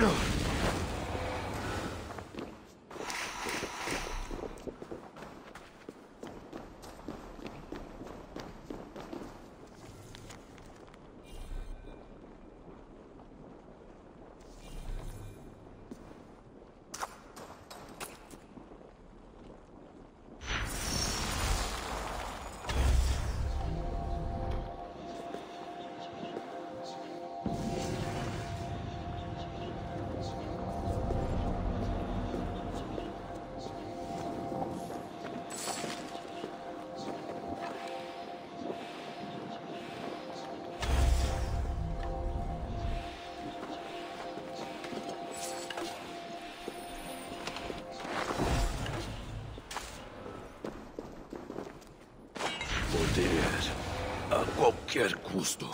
Ugh. Poder a qualquer custo.